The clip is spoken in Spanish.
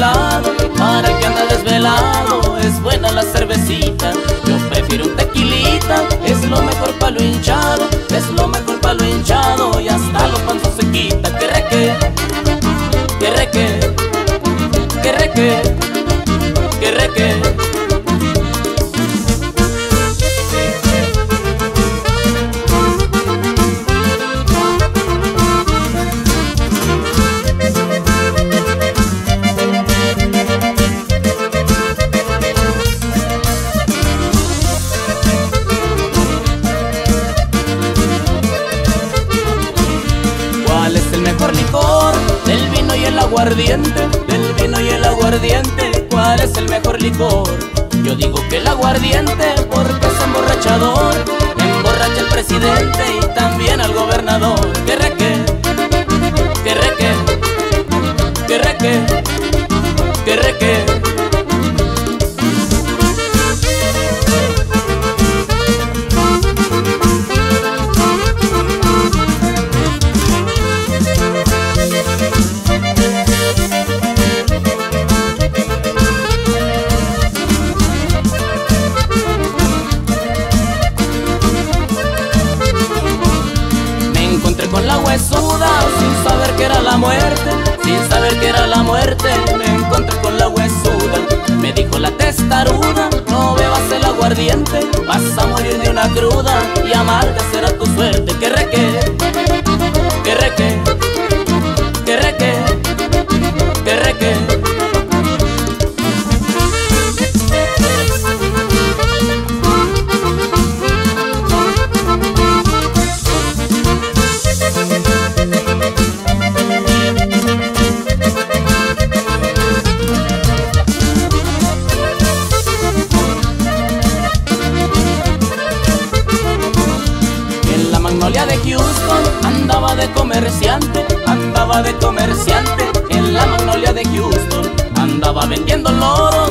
helado Para que anda desvelado Es buena la cervecita. Yo prefiero un tequilita Es lo mejor pa' lo hinchado Es lo mejor pa' lo hinchado Y hasta los panzos se quita. Que reque Que reque Que reque. Aguardiente, del vino y el aguardiente, ¿cuál es el mejor licor? Yo digo que el aguardiente porque es emborrachador, emborracha al presidente y también al gobernador. Muerte, sin saber que era la muerte, me encontré con la huesuda. Me dijo la testaruda, no bebas el aguardiente, vas a morir de una cruda y amarga será tu suerte. De comerciante, andaba de comerciante en la magnolia de Houston. Andaba vendiendo loros